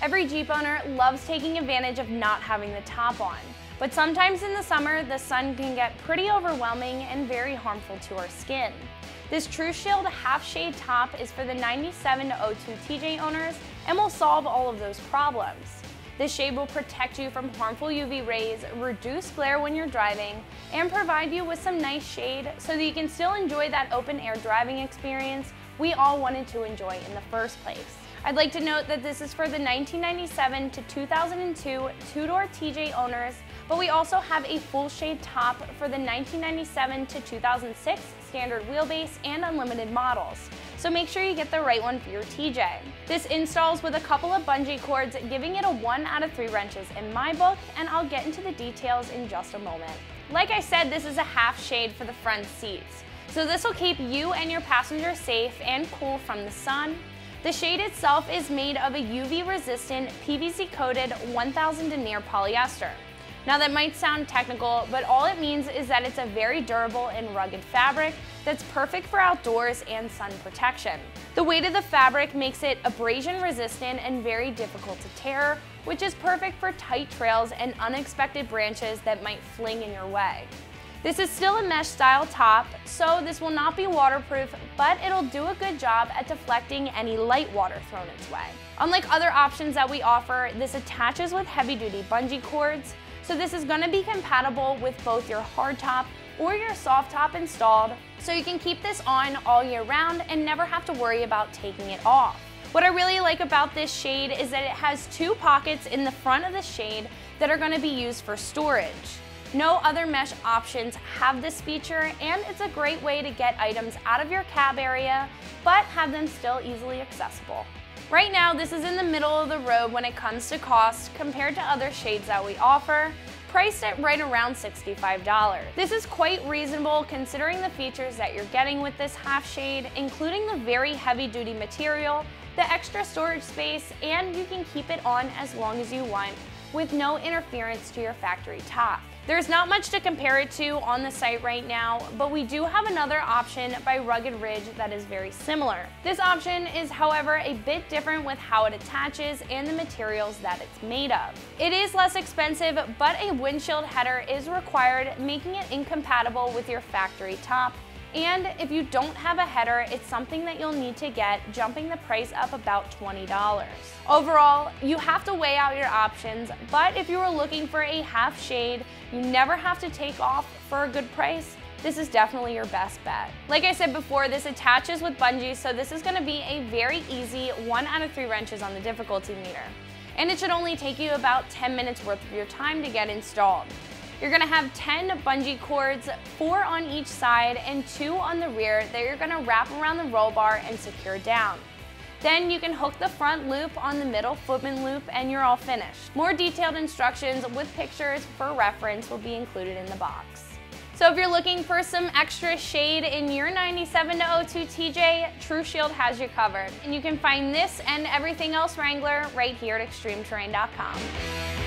Every Jeep owner loves taking advantage of not having the top on. But sometimes in the summer, the sun can get pretty overwhelming and very harmful to our skin. This TruShield half shade top is for the 97 to 02 TJ owners and will solve all of those problems. This shade will protect you from harmful UV rays, reduce glare when you're driving, and provide you with some nice shade so that you can still enjoy that open air driving experience we all wanted to enjoy in the first place. I'd like to note that this is for the 1997 to 2002 two-door TJ owners, but we also have a full shade top for the 1997 to 2006 standard wheelbase and unlimited models. So make sure you get the right one for your TJ. This installs with a couple of bungee cords, giving it a 1 out of 3 wrenches in my book, and I'll get into the details in just a moment. Like I said, this is a half shade for the front seats. So this will keep you and your passenger safe and cool from the sun, the shade itself is made of a UV resistant PVC coated 1000 denier polyester. Now that might sound technical, but all it means is that it's a very durable and rugged fabric that's perfect for outdoors and sun protection. The weight of the fabric makes it abrasion resistant and very difficult to tear, which is perfect for tight trails and unexpected branches that might fling in your way. This is still a mesh style top, so this will not be waterproof, but it'll do a good job at deflecting any light water thrown its way. Unlike other options that we offer, this attaches with heavy duty bungee cords, so this is gonna be compatible with both your hard top or your soft top installed, so you can keep this on all year round and never have to worry about taking it off. What I really like about this shade is that it has two pockets in the front of the shade that are gonna be used for storage. No other mesh options have this feature and it's a great way to get items out of your cab area but have them still easily accessible. Right now this is in the middle of the road when it comes to cost compared to other shades that we offer, priced at right around $65. This is quite reasonable considering the features that you're getting with this half shade, including the very heavy duty material, the extra storage space, and you can keep it on as long as you want with no interference to your factory top. There's not much to compare it to on the site right now, but we do have another option by Rugged Ridge that is very similar. This option is however a bit different with how it attaches and the materials that it's made of. It is less expensive, but a windshield header is required, making it incompatible with your factory top. And if you don't have a header, it's something that you'll need to get, jumping the price up about $20. Overall, you have to weigh out your options, but if you are looking for a half shade, you never have to take off for a good price, this is definitely your best bet. Like I said before, this attaches with bungees, so this is gonna be a very easy one out of three wrenches on the difficulty meter. And it should only take you about 10 minutes worth of your time to get installed. You're gonna have 10 bungee cords, four on each side and two on the rear that you're gonna wrap around the roll bar and secure down. Then you can hook the front loop on the middle footman loop and you're all finished. More detailed instructions with pictures for reference will be included in the box. So if you're looking for some extra shade in your 97 to 02 TJ, TruShield has you covered. And you can find this and everything else Wrangler right here at extremeterrain.com.